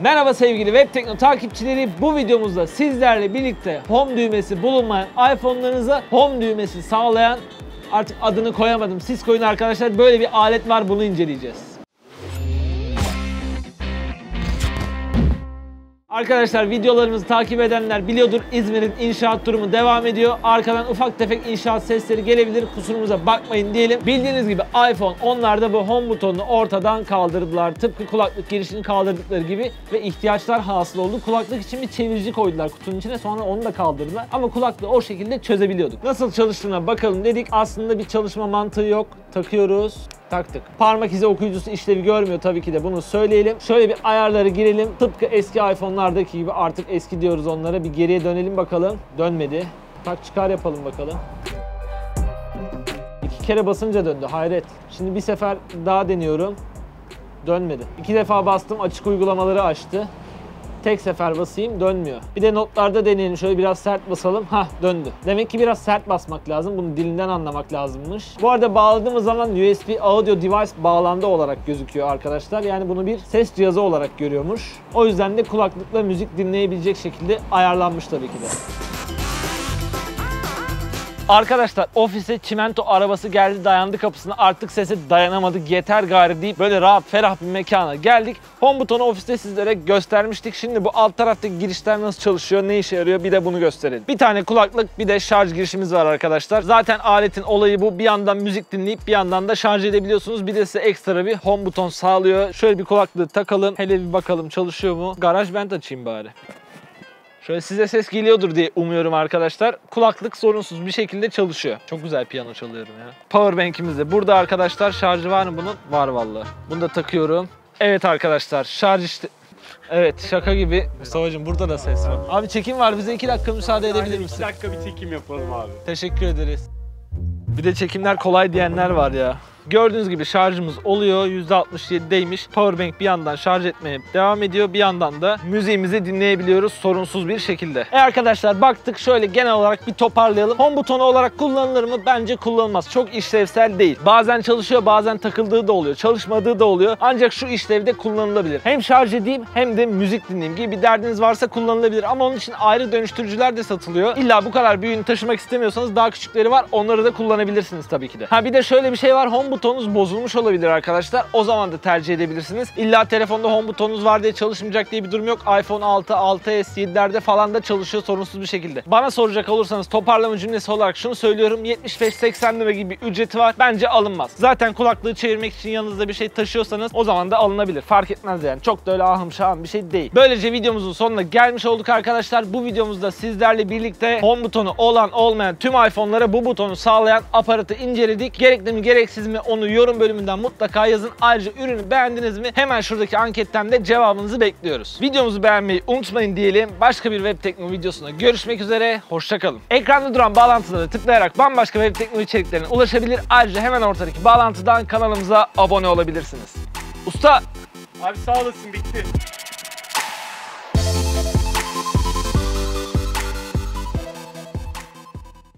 Merhaba sevgili Web Tekno takipçileri. Bu videomuzda sizlerle birlikte home düğmesi bulunmayan iPhone'larınıza home düğmesi sağlayan artık adını koyamadım. Siz koyun arkadaşlar. Böyle bir alet var. Bunu inceleyeceğiz. Arkadaşlar videolarımızı takip edenler biliyordur İzmir'in inşaat durumu devam ediyor. Arkadan ufak tefek inşaat sesleri gelebilir. Kusurumuza bakmayın diyelim. Bildiğiniz gibi iPhone onlarda bu home butonunu ortadan kaldırdılar. Tıpkı kulaklık girişini kaldırdıkları gibi ve ihtiyaçlar hasıl oldu. Kulaklık için bir çevirici koydular kutunun içine sonra onu da kaldırdılar. Ama kulaklığı o şekilde çözebiliyorduk. Nasıl çalıştığına bakalım dedik. Aslında bir çalışma mantığı yok. Takıyoruz taktık. Parmak izi okuyucusu işlevi görmüyor tabii ki de bunu söyleyelim. Şöyle bir ayarları girelim. Tıpkı eski iPhone'lardaki gibi artık eski diyoruz onlara. Bir geriye dönelim bakalım. Dönmedi. Tak çıkar yapalım bakalım. İki kere basınca döndü. Hayret. Şimdi bir sefer daha deniyorum. Dönmedi. İki defa bastım açık uygulamaları açtı. Tek sefer basayım dönmüyor. Bir de notlarda deneyelim. Şöyle biraz sert basalım. Hah döndü. Demek ki biraz sert basmak lazım. Bunu dilinden anlamak lazımmış. Bu arada bağladığımız zaman USB audio device bağlandı olarak gözüküyor arkadaşlar. Yani bunu bir ses cihazı olarak görüyormuş. O yüzden de kulaklıkla müzik dinleyebilecek şekilde ayarlanmış tabii ki de. Arkadaşlar ofise çimento arabası geldi dayandı kapısına artık sese dayanamadık yeter gari deyip böyle rahat ferah bir mekana geldik. Home butonu ofiste sizlere göstermiştik. Şimdi bu alt taraftaki girişler nasıl çalışıyor ne işe yarıyor bir de bunu gösterelim. Bir tane kulaklık bir de şarj girişimiz var arkadaşlar. Zaten aletin olayı bu bir yandan müzik dinleyip bir yandan da şarj edebiliyorsunuz. Bir de size ekstra bir home buton sağlıyor. Şöyle bir kulaklığı takalım hele bir bakalım çalışıyor mu? Garaj band açayım bari. Şöyle size ses geliyordur diye umuyorum arkadaşlar. Kulaklık sorunsuz bir şekilde çalışıyor. Çok güzel piyano çalıyorum ya. Powerbank'imiz de burada arkadaşlar. Şarjı var mı bunun? Var vallahi. Bunu da takıyorum. Evet arkadaşlar şarj işte... Evet şaka gibi. Mustafa'cığım burada da ses var. Abi çekim var bize iki dakika müsaade edebilir misin? iki dakika bir çekim yapalım abi. Teşekkür ederiz. Bir de çekimler kolay diyenler var ya. Gördüğünüz gibi şarjımız oluyor. %67'deymiş. Powerbank bir yandan şarj etmeye devam ediyor. Bir yandan da müziğimizi dinleyebiliyoruz sorunsuz bir şekilde. E arkadaşlar baktık şöyle genel olarak bir toparlayalım. Home butonu olarak kullanılır mı? Bence kullanılmaz. Çok işlevsel değil. Bazen çalışıyor bazen takıldığı da oluyor. Çalışmadığı da oluyor. Ancak şu işlevde kullanılabilir. Hem şarj edeyim hem de müzik dinleyeyim gibi bir derdiniz varsa kullanılabilir. Ama onun için ayrı dönüştürücüler de satılıyor. İlla bu kadar büyüğünü taşımak istemiyorsanız daha küçükleri var. Onları da kullanabilirsiniz tabii ki de. Ha bir de şöyle bir şey var. Home butonunuz bozulmuş olabilir arkadaşlar. O zaman da tercih edebilirsiniz. İlla telefonda home butonunuz var diye çalışmayacak diye bir durum yok. iPhone 6, 6s, 7'lerde falan da çalışıyor sorunsuz bir şekilde. Bana soracak olursanız toparlama cümlesi olarak şunu söylüyorum. 75-80 lira gibi bir ücreti var. Bence alınmaz. Zaten kulaklığı çevirmek için yanınızda bir şey taşıyorsanız o zaman da alınabilir. Fark etmez yani. Çok da öyle ahım şahım bir şey değil. Böylece videomuzun sonuna gelmiş olduk arkadaşlar. Bu videomuzda sizlerle birlikte home butonu olan olmayan tüm iPhone'lara bu butonu sağlayan aparatı inceledik. Gerekli mi gereksiz mi onu yorum bölümünden mutlaka yazın. Ayrıca ürünü beğendiniz mi? Hemen şuradaki anketten de cevabınızı bekliyoruz. Videomuzu beğenmeyi unutmayın diyelim. Başka bir web tekno videosunda görüşmek üzere. Hoşçakalın. Ekranda duran bağlantılara tıklayarak bambaşka web tekno içeriklerine ulaşabilir. Ayrıca hemen ortadaki bağlantıdan kanalımıza abone olabilirsiniz. Usta Abi sağ olasın bitti.